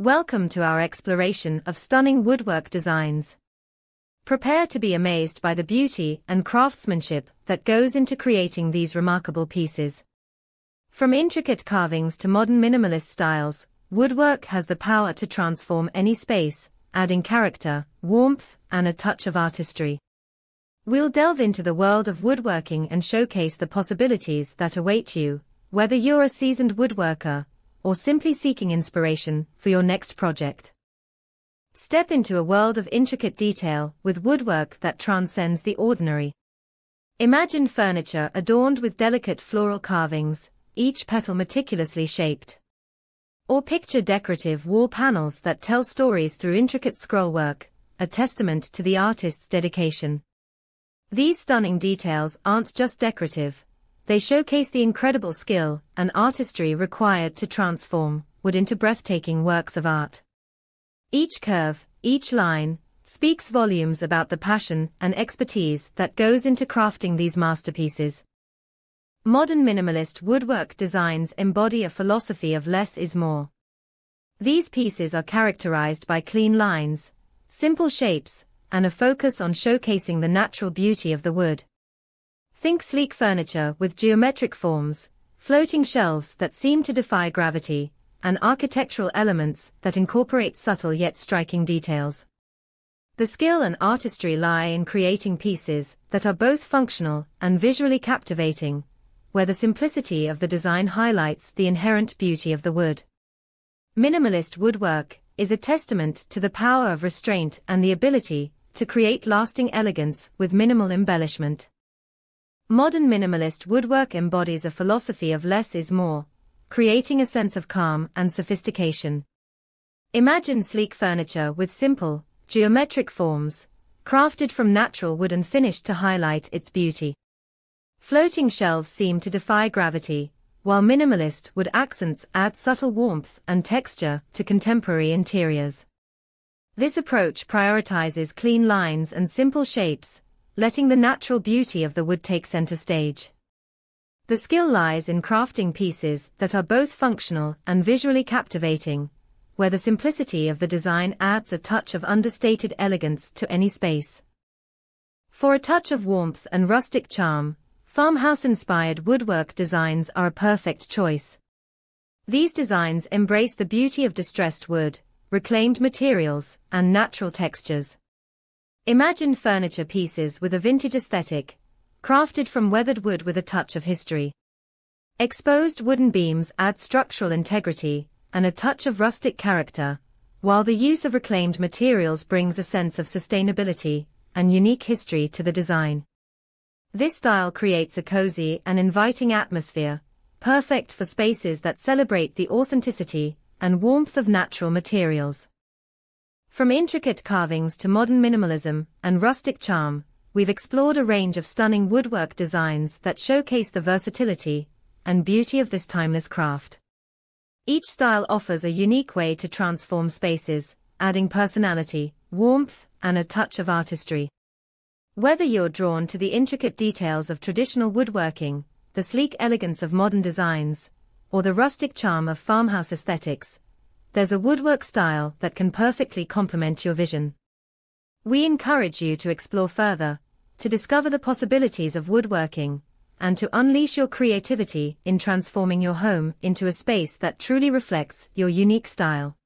Welcome to our exploration of stunning woodwork designs. Prepare to be amazed by the beauty and craftsmanship that goes into creating these remarkable pieces. From intricate carvings to modern minimalist styles, woodwork has the power to transform any space, adding character, warmth, and a touch of artistry. We'll delve into the world of woodworking and showcase the possibilities that await you, whether you're a seasoned woodworker or simply seeking inspiration for your next project. Step into a world of intricate detail with woodwork that transcends the ordinary. Imagine furniture adorned with delicate floral carvings, each petal meticulously shaped. Or picture decorative wall panels that tell stories through intricate scrollwork, a testament to the artist's dedication. These stunning details aren't just decorative, they showcase the incredible skill and artistry required to transform wood into breathtaking works of art. Each curve, each line, speaks volumes about the passion and expertise that goes into crafting these masterpieces. Modern minimalist woodwork designs embody a philosophy of less is more. These pieces are characterized by clean lines, simple shapes, and a focus on showcasing the natural beauty of the wood. Think sleek furniture with geometric forms, floating shelves that seem to defy gravity, and architectural elements that incorporate subtle yet striking details. The skill and artistry lie in creating pieces that are both functional and visually captivating, where the simplicity of the design highlights the inherent beauty of the wood. Minimalist woodwork is a testament to the power of restraint and the ability to create lasting elegance with minimal embellishment. Modern minimalist woodwork embodies a philosophy of less is more, creating a sense of calm and sophistication. Imagine sleek furniture with simple, geometric forms, crafted from natural wood and finished to highlight its beauty. Floating shelves seem to defy gravity, while minimalist wood accents add subtle warmth and texture to contemporary interiors. This approach prioritizes clean lines and simple shapes, letting the natural beauty of the wood take center stage. The skill lies in crafting pieces that are both functional and visually captivating, where the simplicity of the design adds a touch of understated elegance to any space. For a touch of warmth and rustic charm, farmhouse-inspired woodwork designs are a perfect choice. These designs embrace the beauty of distressed wood, reclaimed materials, and natural textures. Imagine furniture pieces with a vintage aesthetic, crafted from weathered wood with a touch of history. Exposed wooden beams add structural integrity and a touch of rustic character, while the use of reclaimed materials brings a sense of sustainability and unique history to the design. This style creates a cozy and inviting atmosphere, perfect for spaces that celebrate the authenticity and warmth of natural materials. From intricate carvings to modern minimalism and rustic charm, we've explored a range of stunning woodwork designs that showcase the versatility and beauty of this timeless craft. Each style offers a unique way to transform spaces, adding personality, warmth, and a touch of artistry. Whether you're drawn to the intricate details of traditional woodworking, the sleek elegance of modern designs, or the rustic charm of farmhouse aesthetics, there's a woodwork style that can perfectly complement your vision. We encourage you to explore further, to discover the possibilities of woodworking, and to unleash your creativity in transforming your home into a space that truly reflects your unique style.